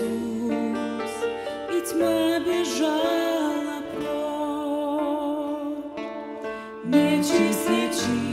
Иисус, и тьма бежала прочь. Нечисть, нечисть.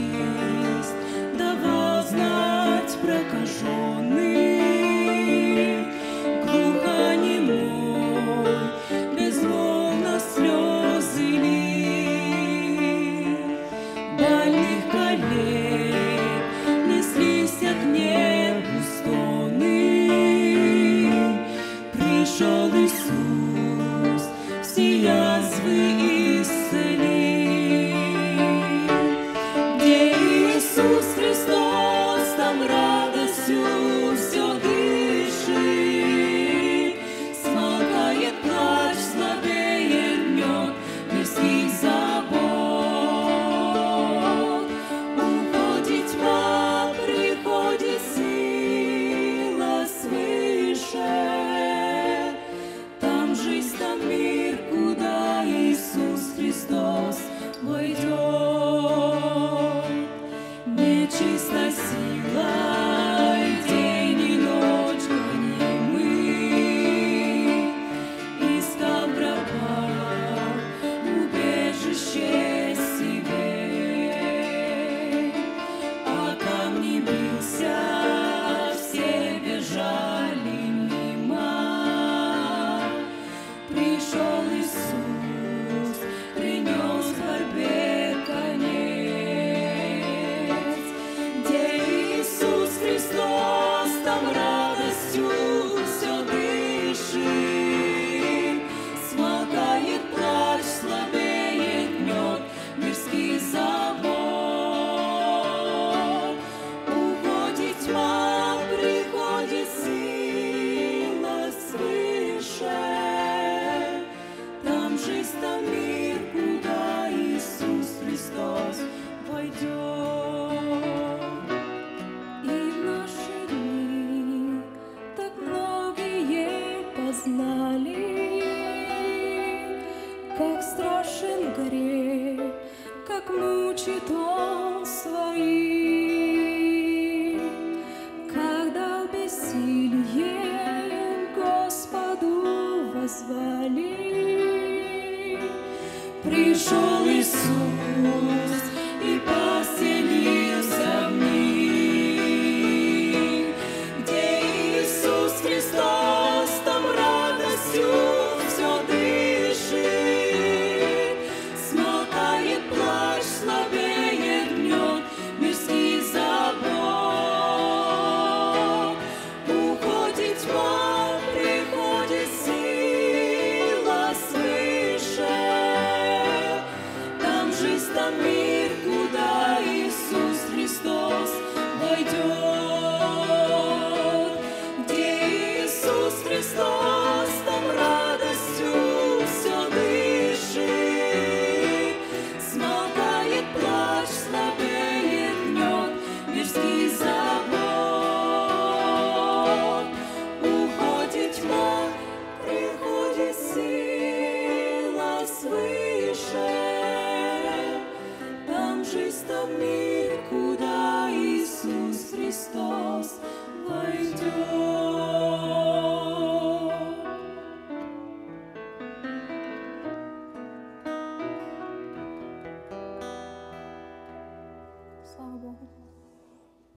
знали, как страшен грех, как мучит он свои, когда бессилье Господу возвали. Пришел Иисус и поселил.